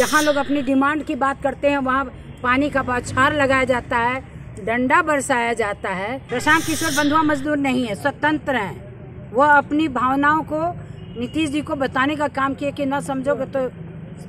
जहाँ लोग अपनी डिमांड की बात करते हैं, वहाँ पानी का बौछार लगाया जाता है, डंडा बरसाया जाता है। प्रशांत किशोर बंधुआ मजदूर नहीं है, स्वतंत्र हैं। वो अपनी भावनाओं को, नीतीश जी को बताने का काम किए कि न समझोगे तो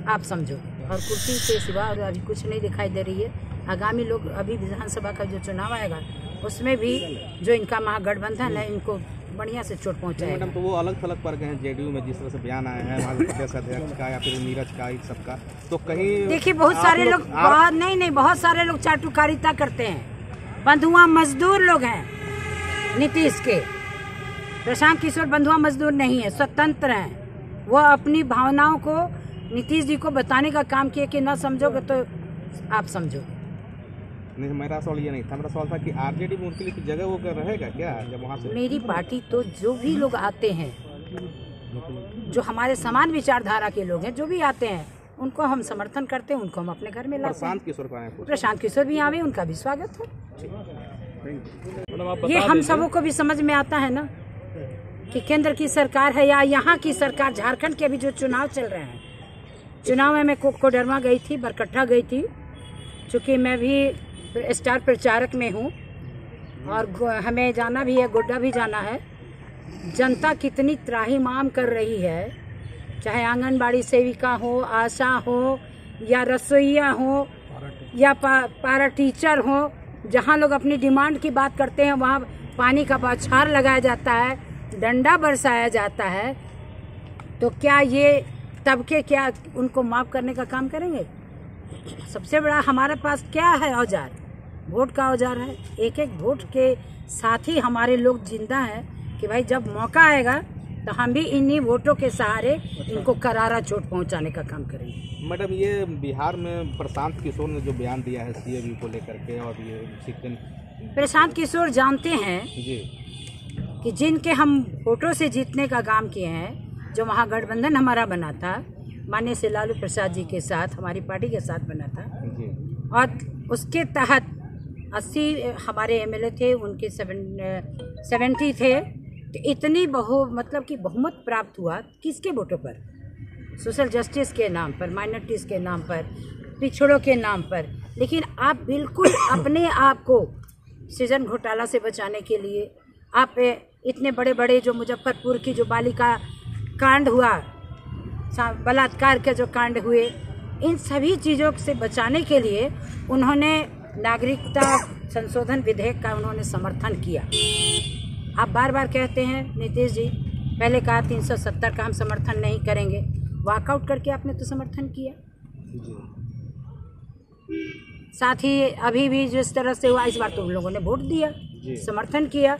आप समझो। और कुर्सी के सिवा अभी कुछ नहीं दिखाई दे रही है। आगामी लोग, अभी विधानसभा का जो चुनाव आएगा, उसमें भी जो इनका महागठबंधन है, इनको बढ़िया से चोट पहुंचाएगा। मैडम तो वो अलग थलग पड़ गए हैं जेडीयू में जिस तरह से बयान आए हैं हमारे प्रदेश अध्यक्ष का या फिर नीरज का इस सबका तो कहीं देखिए बहुत सारे लोग बहुत नहीं नहीं बहुत सारे लोग चाटुकारिता करते हैं। बंधुआ मजदूर लोग हैं नीतीश के। प्रशांत किशोर बंधुआ मजदूर नहीं है स्वतंत्र हैं। वो अपनी भावनाओं को नीतीश जी को बताने का काम किए कि न समझोगे तो आप समझो नहीं मेरा सवाल ये नहीं था। मेरा सवाल था कि आरजेडी में उनके लिए की जगह वो कर रहेगा क्या जब वहाँ से? मेरी पार्टी तो जो भी लोग आते हैं जो हमारे समान विचारधारा के लोग हैं जो भी आते हैं उनको हम समर्थन करते हैं उनको हम अपने घर में लाते हैं। प्रशांत किशोर है प्रशांत किशोर भी आवे उनका भी स्वागत है। आप ये हम सबों को भी समझ में आता है ना कि केंद्र की सरकार है या यहाँ की सरकार झारखंड के भी जो चुनाव चल रहे हैं। चुनाव में मैं को, कोडरमा गई थी बरकट्ठा गई थी चूँकि मैं भी स्टार प्रचारक में हूँ। और हमें जाना भी है गोड्डा भी जाना है। जनता कितनी त्राही माम कर रही है। चाहे आंगनबाड़ी सेविका हो आशा हो या रसोईया हो या पा, पारा टीचर हो जहाँ लोग अपनी डिमांड की बात करते हैं वहाँ पानी का बौछार लगाया जाता है डंडा बरसाया जाता है। तो क्या ये तबके क्या उनको माफ़ करने का काम करेंगे? सबसे बड़ा हमारे पास क्या है औज़ार? वोट का औज़ार है। एक एक वोट के साथ ही हमारे लोग ज़िंदा हैं कि भाई जब मौका आएगा तो हम भी इन्हीं वोटों के सहारे इनको करारा चोट पहुँचाने का काम करेंगे। मैडम ये बिहार में प्रशांत किशोर ने जो बयान दिया है सीएबी को लेकर के और ये सिक्किम प्रशांत किशोर जानते हैं जी। कि जिनके हम वोटों से जीतने का काम किए हैं जो महागठबंधन हमारा बना था मान्य से लालू प्रसाद जी के साथ हमारी पार्टी के साथ बना था जी। और उसके तहत अस्सी हमारे एमएलए थे, उनके सेवन, सेवेंटी थे। तो इतनी बहु मतलब कि बहुमत प्राप्त हुआ किसके वोटों पर? सोशल जस्टिस के नाम पर, माइनॉरिटीज़ के नाम पर, पिछड़ों के नाम पर। लेकिन आप बिल्कुल अपने आप को सृजन घोटाला से बचाने के लिए, आप इतने बड़े बड़े जो मुजफ्फरपुर की जो बालिका कांड हुआ बलात्कार के जो कांड हुए, इन सभी चीज़ों से बचाने के लिए उन्होंने नागरिकता संशोधन विधेयक का उन्होंने समर्थन किया। आप बार बार कहते हैं नीतीश जी पहले कहा 370 का हम समर्थन नहीं करेंगे। वॉकआउट करके आपने तो समर्थन किया। जी। साथ ही अभी भी जिस तरह से हुआ इस बार तो उन लोगों ने वोट दिया। समर्थन किया।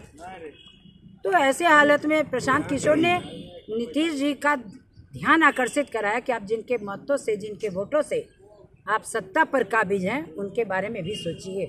तो ऐसे हालत में प्रशांत किशोर ने नीतीश जी का ध्यान आकर्षित कराया कि आप जिनके मतों से जिनके वोटों से आप सत्ता पर काबिज हैं उनके बारे में भी सोचिए।